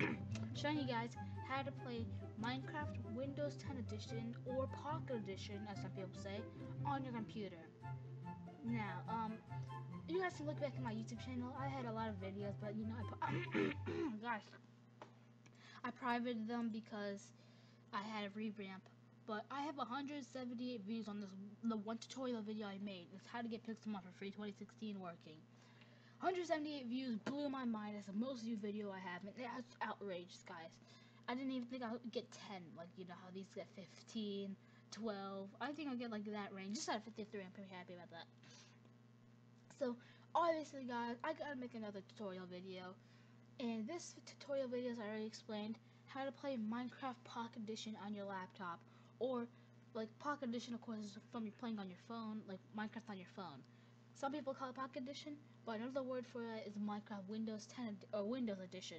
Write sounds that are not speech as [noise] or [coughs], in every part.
[clears throat] showing you guys how to play Minecraft Windows 10 Edition or Pocket Edition, as some people say, on your computer. Now, um, you guys can look back at my YouTube channel. I had a lot of videos, but you know, I [coughs] [coughs] gosh, I privated them because I had a revamp. But I have 178 views on this the one tutorial video I made. It's how to get Pixelmon for free 2016 working. 178 views blew my mind. It's the most viewed video I have, and that's outrageous, guys. I didn't even think I would get 10. Like, you know how these get 15, 12. I think I'll get like that range. Just out of 53, I'm pretty happy about that. So, obviously, guys, I gotta make another tutorial video. And this tutorial video, as I already explained, how to play Minecraft Pocket Edition on your laptop. Or, like, Pocket Edition, of course, is from you playing on your phone, like Minecraft on your phone. Some people call it Pocket Edition, but another word for it is Minecraft Windows 10 or Windows Edition.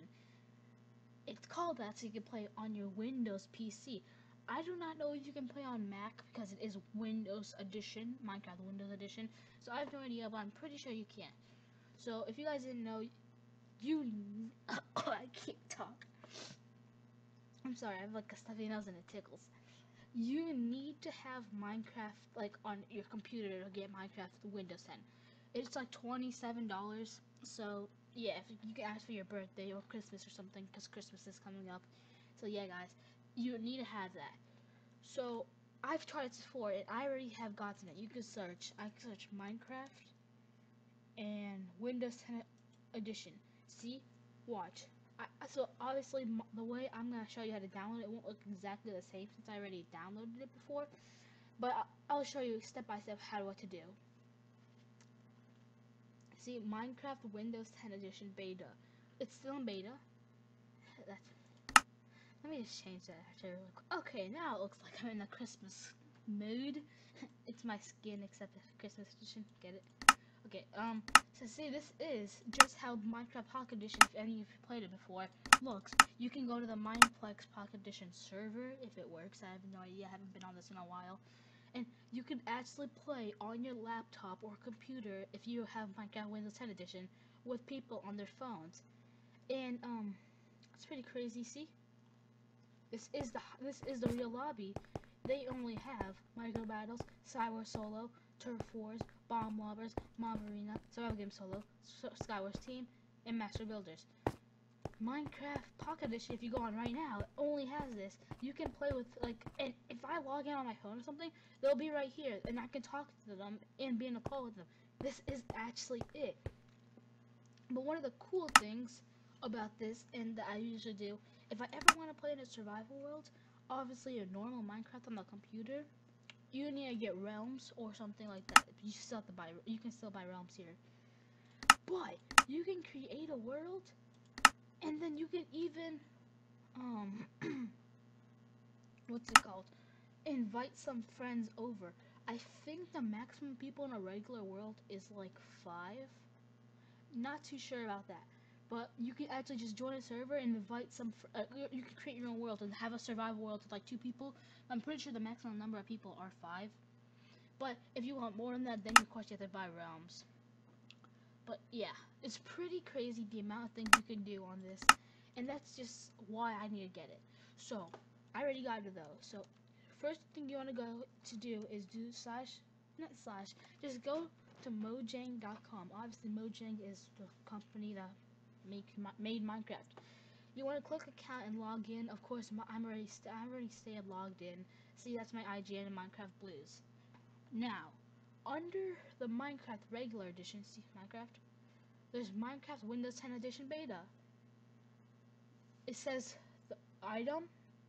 It's called that so you can play on your Windows PC. I do not know if you can play on Mac because it is Windows Edition, Minecraft Windows Edition. So I have no idea, but I'm pretty sure you can. So if you guys didn't know, you [coughs] I can't talk. I'm sorry, I have like a stuffy nose and it tickles. You need to have Minecraft like on your computer to get Minecraft Windows 10. It's like $27. So yeah, if you can ask for your birthday or Christmas or something, because Christmas is coming up. So yeah, guys, you need to have that. So I've tried it before, and I already have gotten it. You can search. I can search Minecraft and Windows 10 Edition. See, watch. I, so obviously, the way I'm gonna show you how to download it won't look exactly the same since I already downloaded it before. But I'll show you step by step how what to do. See, Minecraft Windows 10 Edition Beta. It's still in beta. [laughs] That's. Let me just change that after really quick. Okay, now it looks like I'm in the Christmas mood. [laughs] it's my skin except Christmas edition. Get it? Okay, um, so see, this is just how Minecraft Pocket Edition, if any of you played it before, looks. You can go to the Mineplex Pocket Edition server, if it works. I have no idea, I haven't been on this in a while and you can actually play on your laptop or computer if you have Minecraft Windows 10 Edition with people on their phones. And um, it's pretty crazy. See, this is the this is the real lobby. They only have Micro Battles, cyber Solo, Turf Wars, Bomb Lobbers, Mob Arena, Survival Game Solo, Skywars Team, and Master Builders. Minecraft Pocket Edition, if you go on right now, only has this. You can play with, like, and if I log in on my phone or something, they'll be right here, and I can talk to them and be in a call with them. This is actually it. But one of the cool things about this, and that I usually do, if I ever want to play in a survival world, obviously a normal Minecraft on the computer, you need to get realms or something like that. You still have to buy, you can still buy realms here. But you can create a world and then you can even, um, [clears throat] what's it called? Invite some friends over. I think the maximum people in a regular world is like five. Not too sure about that. But you can actually just join a server and invite some. Uh, you can create your own world and have a survival world with like two people. I'm pretty sure the maximum number of people are five. But if you want more than that, then of course you have to buy realms. But yeah, it's pretty crazy the amount of things you can do on this. And that's just why I need to get it. So, I already got it though. So, first thing you want to go to do is do slash, not slash, just go to mojang.com. Obviously, Mojang is the company that make made Minecraft. You want to click account and log in. Of course, I'm already I'm already stayed logged in. See, that's my IGN and Minecraft Bluezzz. Now, under the Minecraft regular edition, see Minecraft, there's Minecraft Windows 10 Edition Beta. It says the item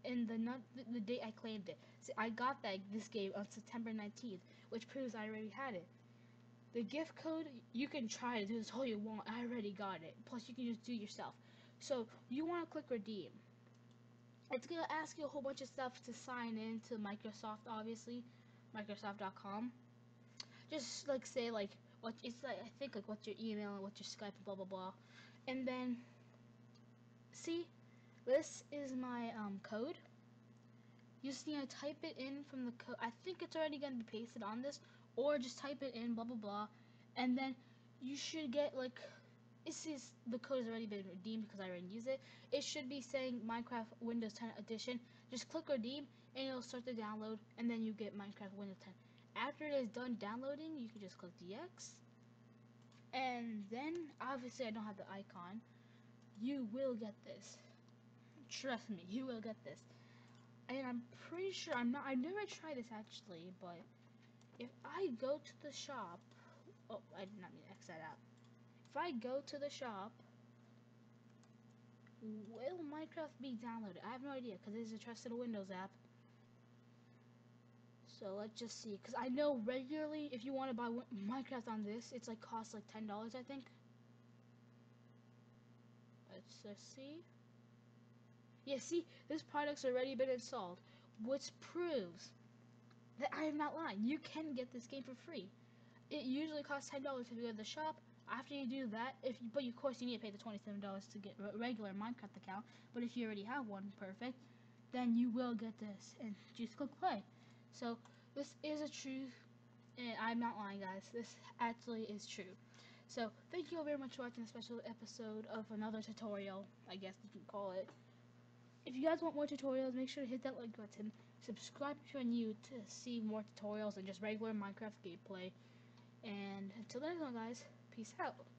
and the not the, the date I claimed it. See, I got that this game on September 19th, which proves I already had it. The gift code, you can try to do this all you want. I already got it. Plus, you can just do yourself. So, you want to click redeem. It's going to ask you a whole bunch of stuff to sign in to Microsoft, obviously. Microsoft.com just like say like what it's like I think like what's your email and what's your Skype and blah blah blah, and then see this is my um, code. You just need to type it in from the code. I think it's already gonna be pasted on this, or just type it in blah blah blah, and then you should get like this is the code has already been redeemed because I already use it. It should be saying Minecraft Windows 10 Edition. Just click redeem and it'll start the download and then you get Minecraft Windows 10. After it is done downloading, you can just click DX. And then, obviously I don't have the icon. You will get this. Trust me, you will get this. And I'm pretty sure, I'm not, I've never tried this actually, but if I go to the shop, oh, I did not mean to X that out. If I go to the shop, will Minecraft be downloaded? I have no idea because it is a trusted Windows app. So let's just see, because I know regularly if you want to buy Minecraft on this, it's like costs like ten dollars, I think. Let's just see. Yeah, see, this product's already been installed, which proves I am not lying. You can get this game for free. It usually costs ten dollars if you go to the shop. After you do that, if you, but of course you need to pay the twenty-seven dollars to get a regular Minecraft account. But if you already have one, perfect, then you will get this and just click play. So this is a truth, and I'm not lying, guys. This actually is true. So thank you all very much for watching a special episode of another tutorial, I guess you can call it. If you guys want more tutorials, make sure to hit that like button. Subscribe if you're new to see more tutorials and just regular Minecraft gameplay. And until next one, guys, peace out.